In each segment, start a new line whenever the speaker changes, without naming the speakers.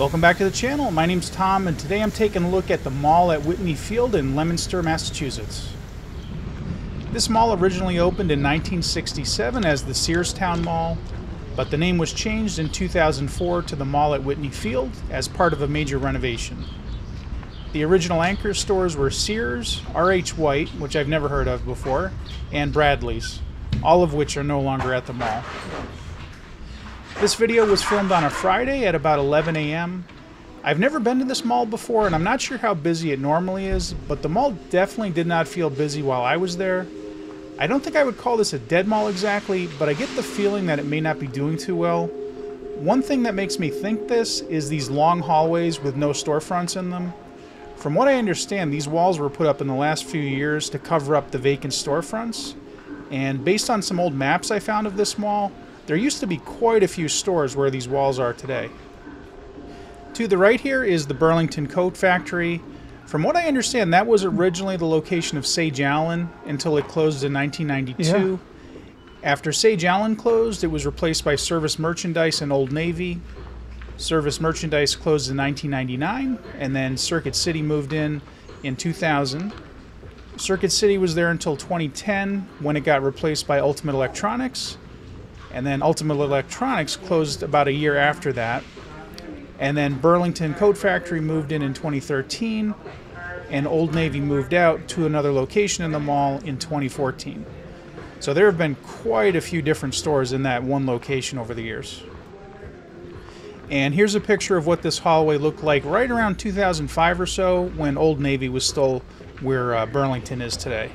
Welcome back to the channel. My name's Tom, and today I'm taking a look at the mall at Whitney Field in Leominster, Massachusetts. This mall originally opened in 1967 as the Searstown Mall, but the name was changed in 2004 to the Mall at Whitney Field as part of a major renovation. The original anchor stores were Sears, R.H. White, which I've never heard of before, and Bradley's, all of which are no longer at the mall. This video was filmed on a Friday at about 11 a.m. I've never been to this mall before and I'm not sure how busy it normally is, but the mall definitely did not feel busy while I was there. I don't think I would call this a dead mall exactly, but I get the feeling that it may not be doing too well. One thing that makes me think this is these long hallways with no storefronts in them. From what I understand, these walls were put up in the last few years to cover up the vacant storefronts. And based on some old maps I found of this mall, there used to be quite a few stores where these walls are today. To the right here is the Burlington Coat Factory. From what I understand, that was originally the location of Sage Allen until it closed in 1992. Yeah. After Sage Allen closed, it was replaced by Service Merchandise and Old Navy. Service Merchandise closed in 1999, and then Circuit City moved in in 2000. Circuit City was there until 2010 when it got replaced by Ultimate Electronics, and then Ultimate Electronics closed about a year after that. And then Burlington Coat Factory moved in in 2013, and Old Navy moved out to another location in the mall in 2014. So there have been quite a few different stores in that one location over the years. And here's a picture of what this hallway looked like right around 2005 or so when Old Navy was still where uh, Burlington is today.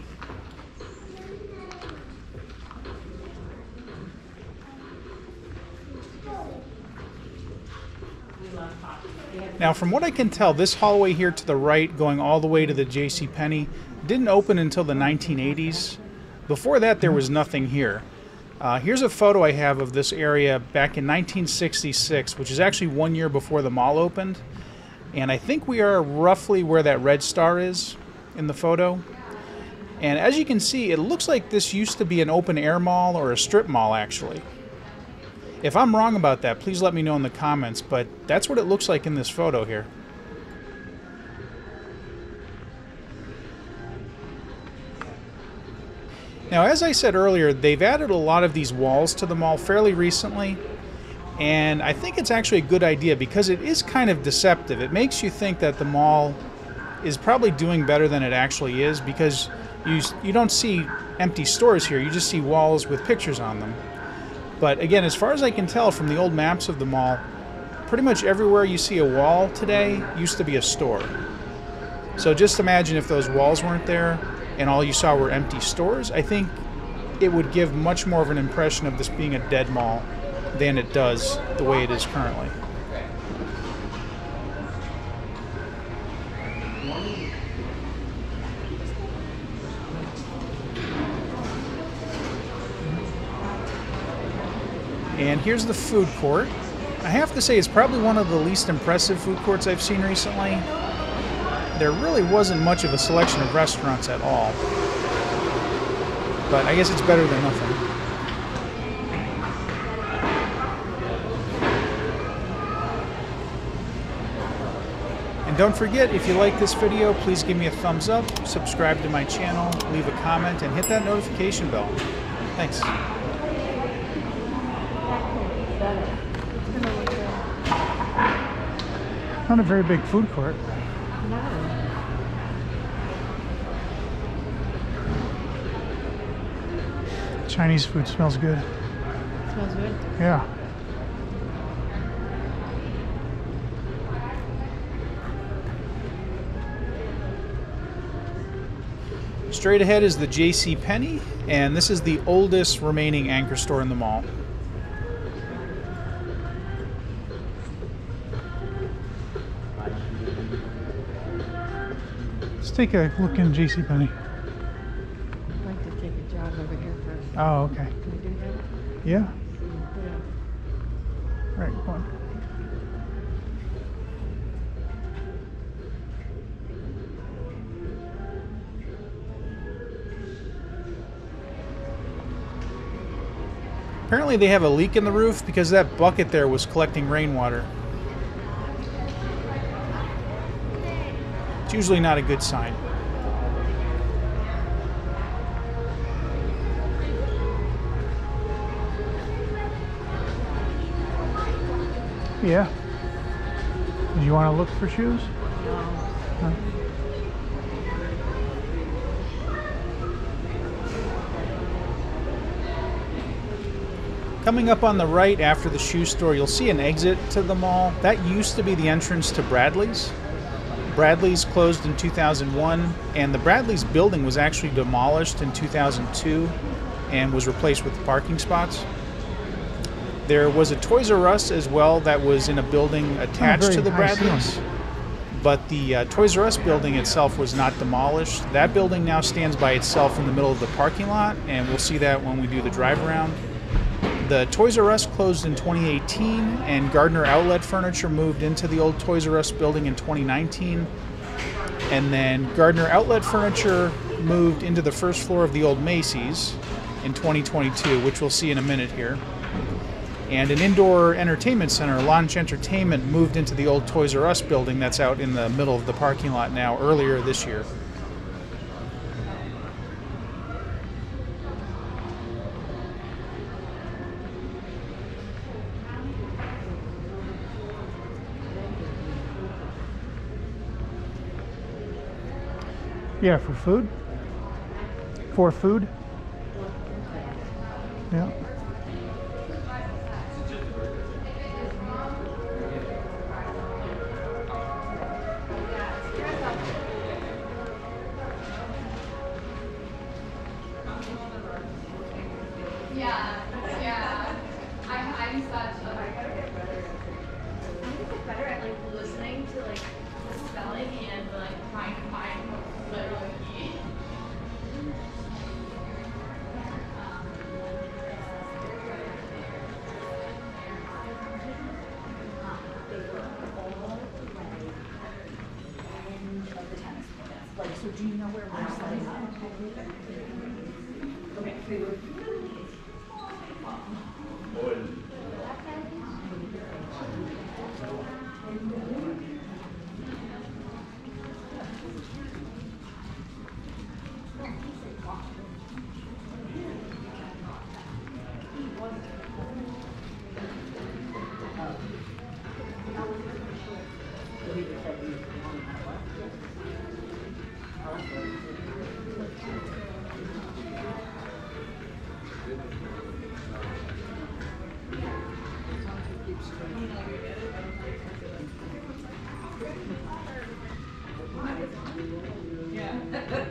Now, from what I can tell, this hallway here to the right, going all the way to the J.C. Penney, didn't open until the 1980s. Before that, there was nothing here. Uh, here's a photo I have of this area back in 1966, which is actually one year before the mall opened. And I think we are roughly where that red star is in the photo. And as you can see, it looks like this used to be an open air mall or a strip mall, actually. If I'm wrong about that, please let me know in the comments, but that's what it looks like in this photo here. Now, as I said earlier, they've added a lot of these walls to the mall fairly recently, and I think it's actually a good idea because it is kind of deceptive. It makes you think that the mall is probably doing better than it actually is because you, you don't see empty stores here, you just see walls with pictures on them. But again, as far as I can tell from the old maps of the mall, pretty much everywhere you see a wall today used to be a store. So just imagine if those walls weren't there and all you saw were empty stores. I think it would give much more of an impression of this being a dead mall than it does the way it is currently. And here's the food court. I have to say it's probably one of the least impressive food courts I've seen recently. There really wasn't much of a selection of restaurants at all. But I guess it's better than nothing. And don't forget, if you like this video, please give me a thumbs up, subscribe to my channel, leave a comment, and hit that notification bell. Thanks. Not a very big food court. No. Chinese food smells good.
Smells good?
Yeah. Straight ahead is the J.C. Penney, and this is the oldest remaining anchor store in the mall. Take a look in JC Penney.
I'd like to take a jog over here first.
Oh, okay. Can
I do that?
Yeah. Yeah. Right, come on. Apparently they have a leak in the roof because that bucket there was collecting rainwater. Usually not a good sign.
Yeah. Do you want to look for shoes?
Coming up on the right after the shoe store, you'll see an exit to the mall. That used to be the entrance to Bradley's. Bradley's closed in 2001, and the Bradley's building was actually demolished in 2002 and was replaced with parking spots. There was a Toys R Us as well that was in a building attached
very
to the Bradley's. But the uh, Toys R Us building itself was not demolished. That building now stands by itself in the middle of the parking lot, and we'll see that when we do the drive around. The Toys R Us closed in 2018, and Gardner Outlet Furniture moved into the old Toys R Us building in 2019. And then Gardner Outlet Furniture moved into the first floor of the old Macy's in 2022, which we'll see in a minute here. And an indoor entertainment center, Launch Entertainment, moved into the old Toys R Us building that's out in the middle of the parking lot now earlier this year.
Yeah, for food. For food. Yeah.
Up?
You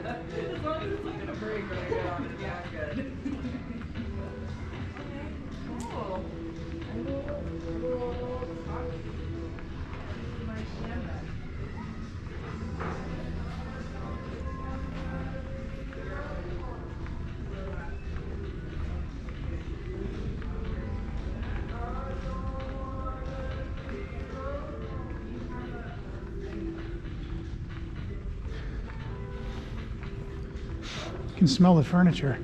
can smell the furniture.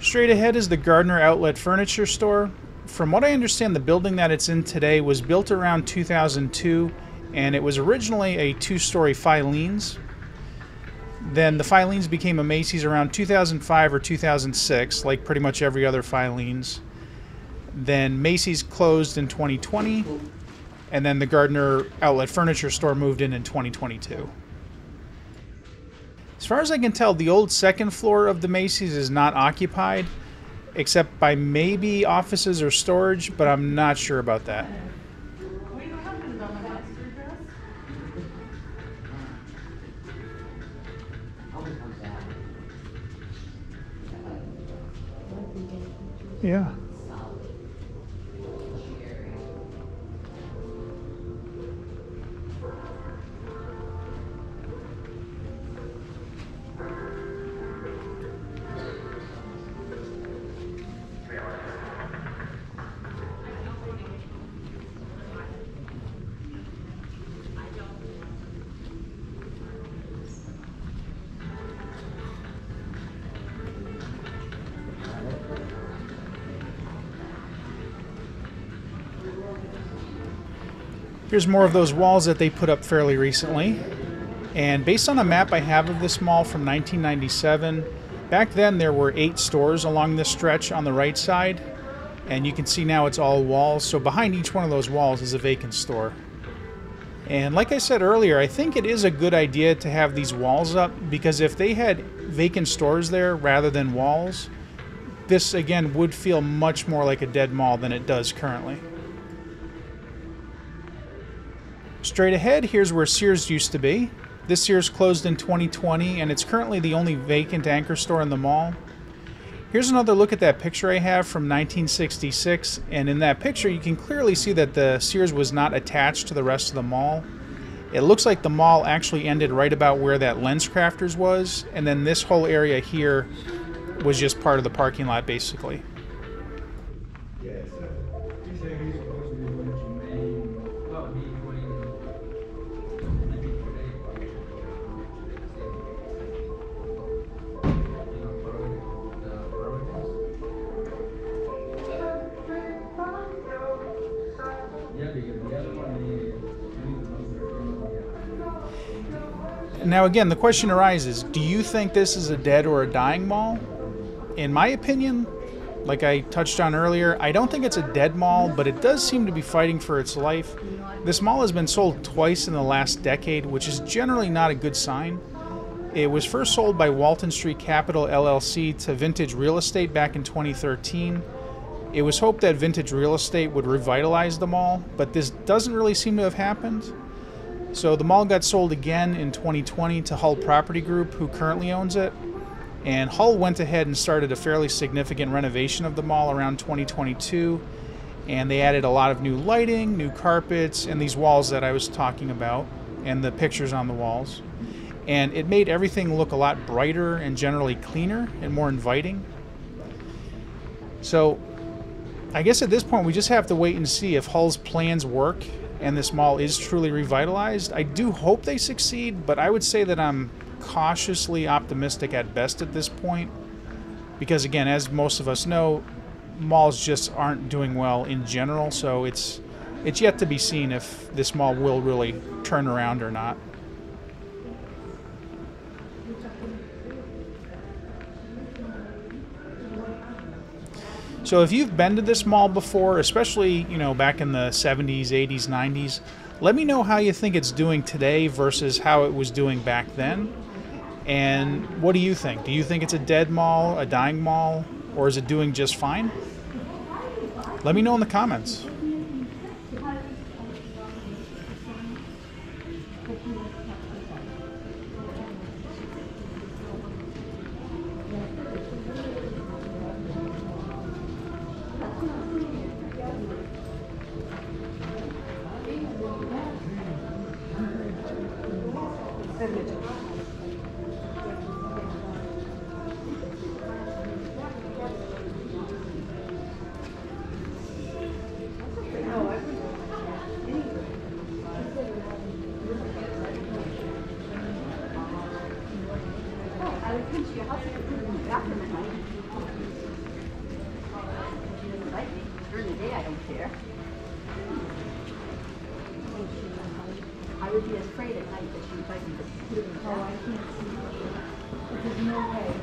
Straight ahead is the Gardner Outlet Furniture Store. From what I understand, the building that it's in today was built around 2002, and it was originally a two story Filene's. Then the Filene's became a Macy's around 2005 or 2006, like pretty much every other Filene's. Then Macy's closed in 2020, and then the Gardner Outlet Furniture Store moved in in 2022. As far as I can tell, the old second floor of the Macy's is not occupied, except by maybe offices or storage, but I'm not sure about that.
Yeah.
Here's more of those walls that they put up fairly recently. And based on a map I have of this mall from 1997, back then there were eight stores along this stretch on the right side. And you can see now it's all walls. So behind each one of those walls is a vacant store. And like I said earlier, I think it is a good idea to have these walls up because if they had vacant stores there rather than walls, this again would feel much more like a dead mall than it does currently. Straight ahead, here's where Sears used to be. This Sears closed in 2020 and it's currently the only vacant anchor store in the mall. Here's another look at that picture I have from 1966, and in that picture you can clearly see that the Sears was not attached to the rest of the mall. It looks like the mall actually ended right about where that LensCrafters was, and then this whole area here was just part of the parking lot basically. Now, again, the question arises do you think this is a dead or a dying mall? In my opinion, like I touched on earlier, I don't think it's a dead mall, but it does seem to be fighting for its life. This mall has been sold twice in the last decade, which is generally not a good sign. It was first sold by Walton Street Capital LLC to Vintage Real Estate back in 2013. It was hoped that Vintage Real Estate would revitalize the mall, but this doesn't really seem to have happened. So the mall got sold again in 2020 to Hull Property Group, who currently owns it. And Hull went ahead and started a fairly significant renovation of the mall around 2022. And they added a lot of new lighting, new carpets, and these walls that I was talking about, and the pictures on the walls. And it made everything look a lot brighter and generally cleaner and more inviting. So I guess at this point we just have to wait and see if Hull's plans work and this mall is truly revitalized. I do hope they succeed, but I would say that I'm cautiously optimistic at best at this point. Because again, as most of us know, malls just aren't doing well in general, so it's it's yet to be seen if this mall will really turn around or not. So if you've been to this mall before, especially, you know, back in the 70s, 80s, 90s, let me know how you think it's doing today versus how it was doing back then. And what do you think? Do you think it's a dead mall, a dying mall, or is it doing just fine? Let me know in the comments.
There's no way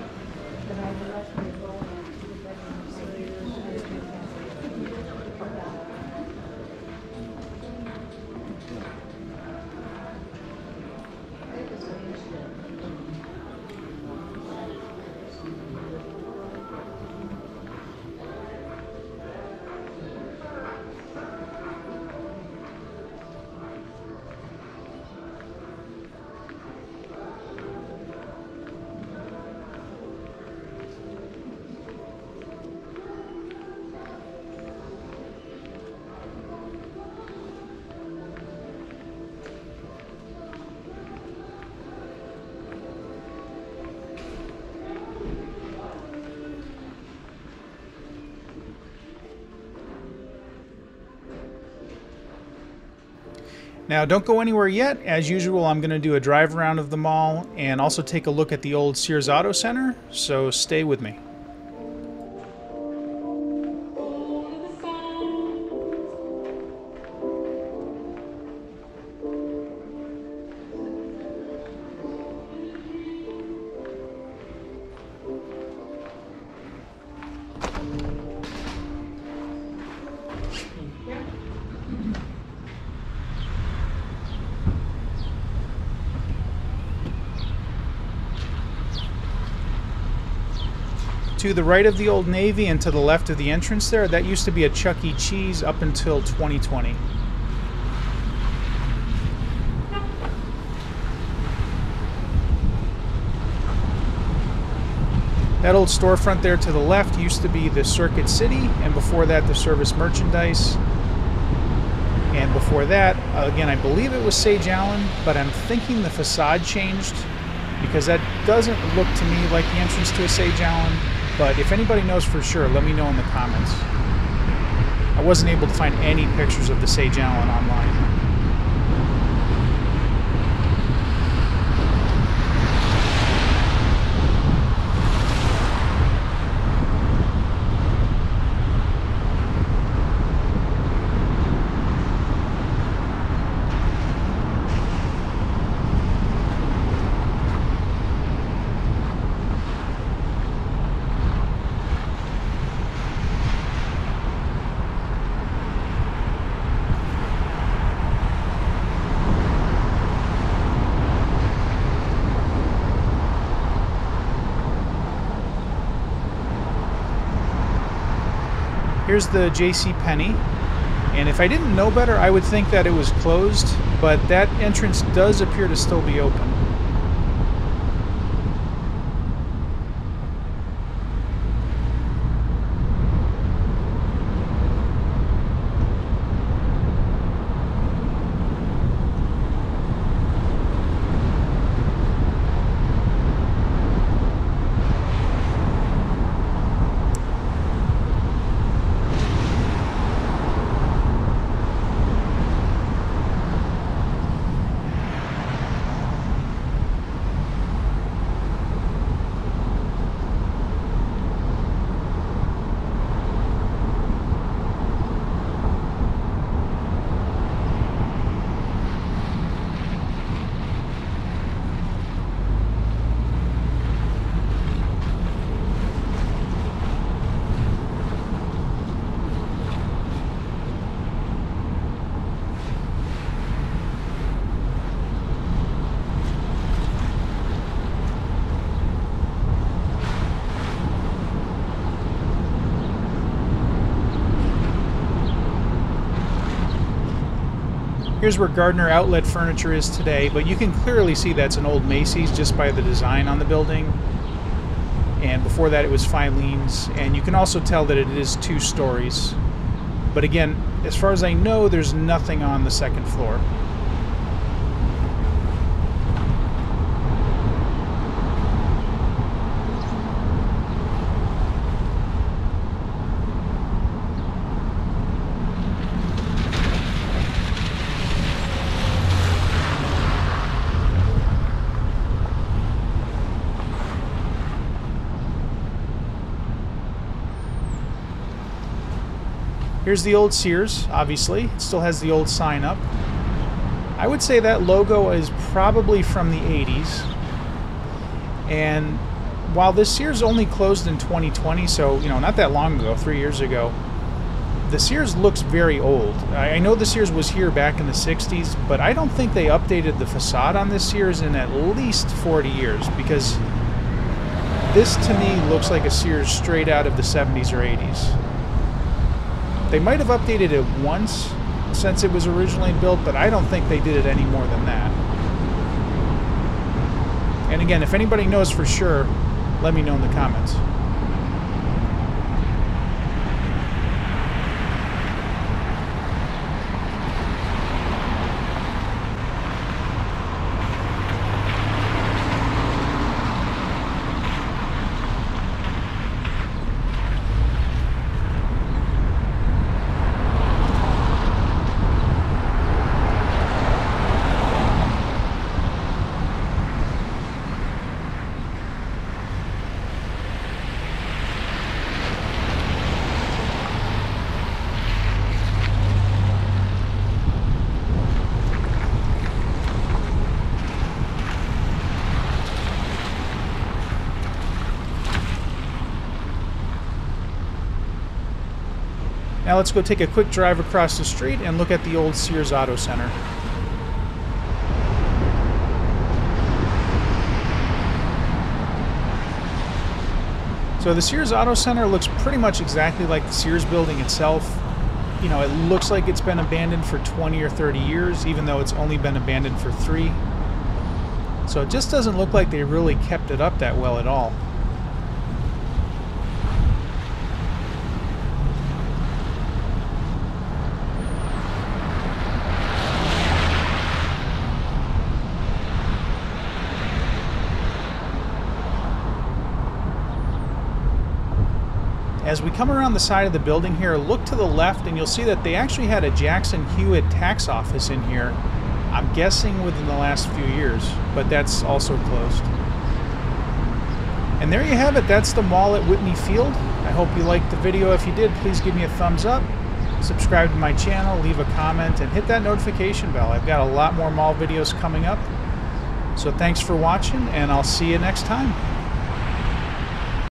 Now, don't go anywhere yet. As usual, I'm going to do a drive around of the mall and also take a look at the old Sears Auto Center, so stay with me. To the right of the Old Navy and to the left of the entrance there, that used to be a Chuck E. Cheese up until 2020. That old storefront there to the left used to be the Circuit City, and before that, the Service Merchandise. And before that, again, I believe it was Sage Allen, but I'm thinking the facade changed because that doesn't look to me like the entrance to a Sage Allen. But if anybody knows for sure, let me know in the comments. I wasn't able to find any pictures of the Sage Allen online. Here's the J.C. Penney, and if I didn't know better, I would think that it was closed, but that entrance does appear to still be open. Here's where Gardner Outlet Furniture is today, but you can clearly see that's an old Macy's just by the design on the building. And before that it was Filene's, and you can also tell that it is two stories. But again, as far as I know, there's nothing on the second floor. Here's the old Sears, obviously. It still has the old sign up. I would say that logo is probably from the 80s. And while this Sears only closed in 2020, so, you know, not that long ago, three years ago, the Sears looks very old. I know the Sears was here back in the 60s, but I don't think they updated the facade on this Sears in at least 40 years because this to me looks like a Sears straight out of the 70s or 80s. They might have updated it once since it was originally built, but I don't think they did it any more than that. And again, if anybody knows for sure, let me know in the comments. Now let's go take a quick drive across the street and look at the old Sears Auto Center. So the Sears Auto Center looks pretty much exactly like the Sears building itself. You know, it looks like it's been abandoned for 20 or 30 years, even though it's only been abandoned for three. So it just doesn't look like they really kept it up that well at all. As we come around the side of the building here, look to the left and you'll see that they actually had a Jackson Hewitt tax office in here. I'm guessing within the last few years, but that's also closed. And there you have it. That's the mall at Whitney Field. I hope you liked the video. If you did, please give me a thumbs up. Subscribe to my channel, leave a comment, and hit that notification bell. I've got a lot more mall videos coming up. So thanks for watching, and I'll see you next time.